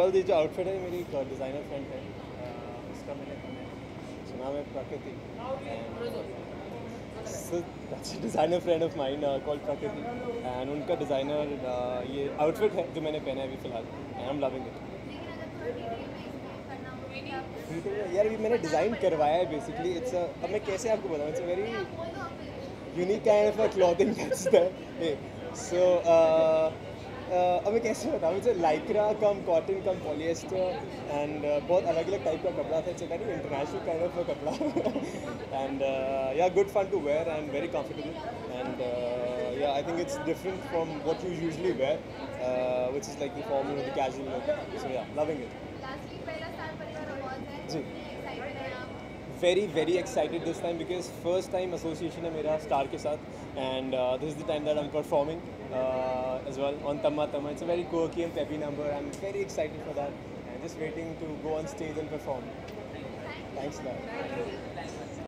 और ये जो आउटफिट है मेरी डिज़ाइनर फ्रेंड है उसका मैंने सुना है Prakriti designer friend of mine called Prakriti and उनका डिज़ाइनर uh, ये आउटफिट है जो मैंने पहना है अभी फ़िलहाल। आई एम लविंग इट यार अभी मैंने डिज़ाइन करवाया है बेसिकली इट्स अब मैं कैसे आपको बताऊँ? It's very unique kind of clothing so अब मैं कैसे बताऊँ? मुझे lycra cum cotton cum polyester and बहुत अलग अलग टाइप का कपड़ा था चेक इंटरनेशनल काइंड ऑफ़ कपड़ा। And yeah good fun to wear and very comfortable and yeah I think it's different from what you usually wear which is like the casual loving it ji. very very excited this time because first time association है मेरा star के साथ and this is the time that I am performing as well on Tamma Tamma it's a very quirky and peppy number i'm very excited for that and just waiting to go on stage and perform thanks a lot